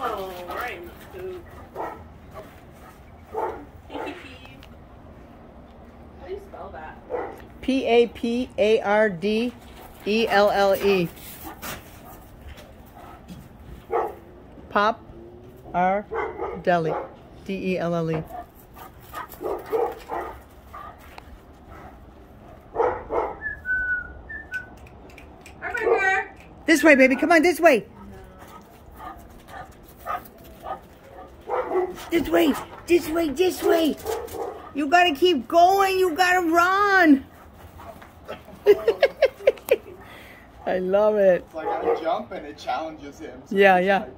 Oh, right in the scoop. How do you spell that? P A P A R D E L L E. Pop R Deli. D E L L E. This way, baby. Come on, this way. This way. This way. This way. You gotta keep going. You gotta run. I love it. It's like I jump and it challenges him. So Yeah, yeah. like,